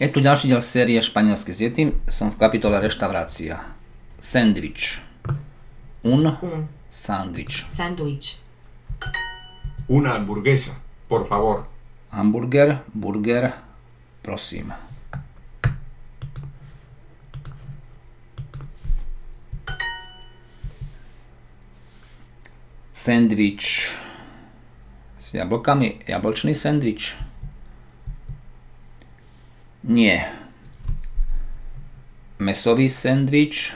Je tu ďalší diel série Španielsky s. Som v kapitole reštaurácia. Sandwich. Un, Un sandwich. sándwich. Una hamburguesa, por favor. Hamburger, burger, prosím. Sandwich s jablkami, jablčný sandwich. Nie. Mesový sandwich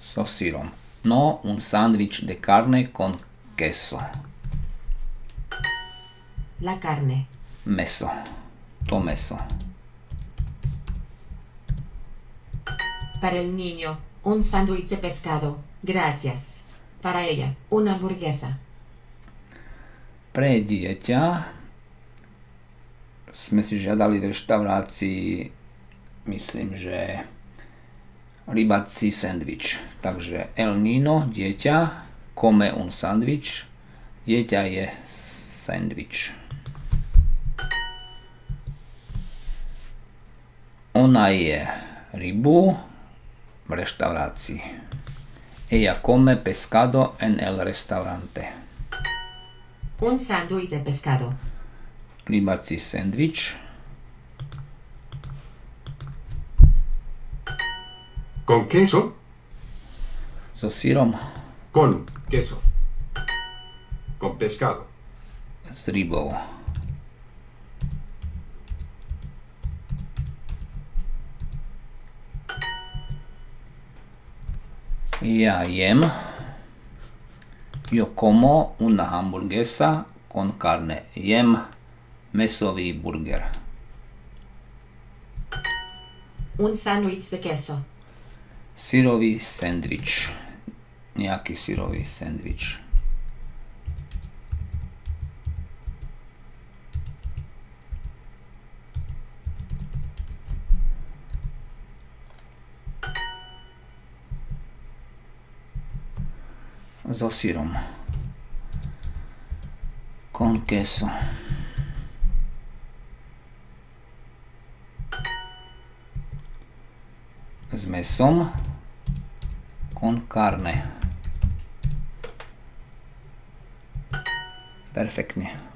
so sírom. No, un sandwich de carne con queso. La carne. Meso. To meso. Para el niño, un sándwich de pescado. Gracias. Para ella, una hamburguesa. Pre dieťa sme si žiadali v reštaurácii, myslím, že rybací sandwich. Takže El Nino, dieťa, come un sandwich, dieťa je sandwich. Ona je rybu v reštaurácii. Ella come pescado en el restaurante. Un sándwich de pescado. Rybací sandwich, ¿Con queso? so sírom, Con queso. Con pescado. s rybou. Ja jem. Io como una hamburguesa con carne. Jem mesovi burger. Un sandwich de queso. Sirovi sandvič. Nijaki sirovi sandvič. Zo sirom. Con queso. S mesom. Con carne. Perfektne.